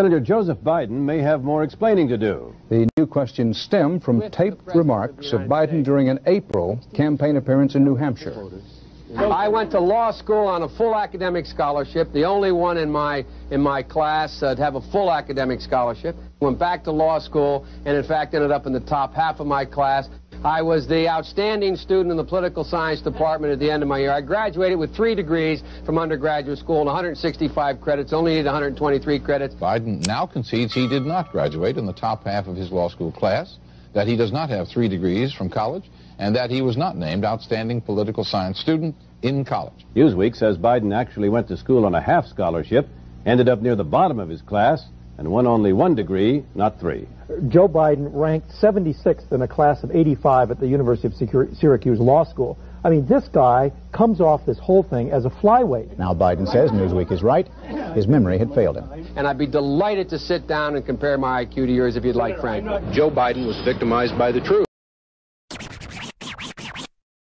Senator Joseph Biden may have more explaining to do. The new questions stem from taped remarks of Biden during an April campaign appearance in New Hampshire. I went to law school on a full academic scholarship, the only one in my in my class uh, to have a full academic scholarship. Went back to law school and in fact ended up in the top half of my class. I was the outstanding student in the political science department at the end of my year. I graduated with three degrees from undergraduate school and 165 credits, only needed 123 credits. Biden now concedes he did not graduate in the top half of his law school class, that he does not have three degrees from college, and that he was not named outstanding political science student in college. Newsweek says Biden actually went to school on a half scholarship, ended up near the bottom of his class, and won only one degree, not three. Joe Biden ranked 76th in a class of 85 at the University of Syracuse Law School. I mean, this guy comes off this whole thing as a flyweight. Now Biden says Newsweek is right. His memory had failed him. And I'd be delighted to sit down and compare my IQ to yours if you'd like, Frank. Joe Biden was victimized by the truth.